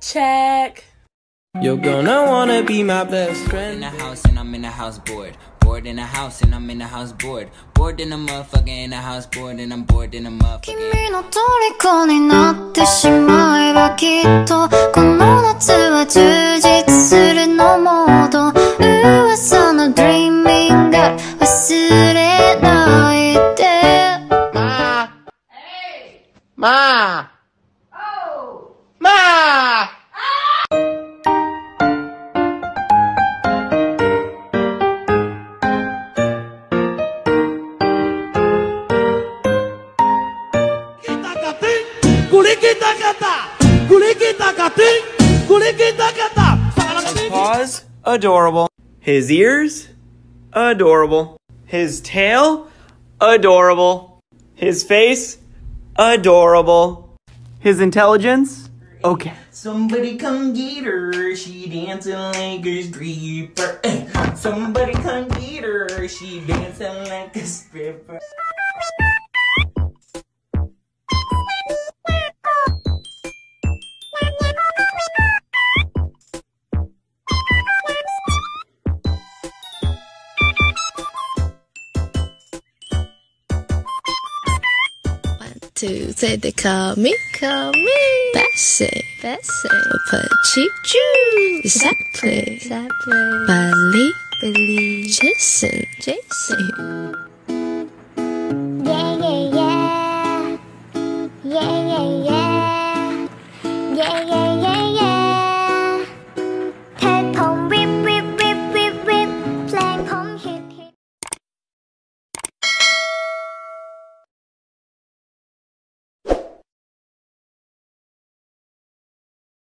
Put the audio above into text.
check. You're gonna wanna be my best In friend. the house and I'm in the house bored. Bored in the house and I'm in the house bored. Bored in the motherfucker in the house bored and I'm bored in the motherfucker. 君の虜になってしまえばきっとこの夏は充実するのモード噂の Dreaming Girl 忘れないで Ma! Ma! His paws, adorable. His ears, adorable. His tail, adorable. His face, adorable. His intelligence, okay. Somebody come get her, she dancing like a stripper. Eh, Somebody come get her, she dancing like a stripper. Two, three, they call me, call me Bessie, Bessie. Jules, exactly, exactly. Billy, Billy, Jason, Jason.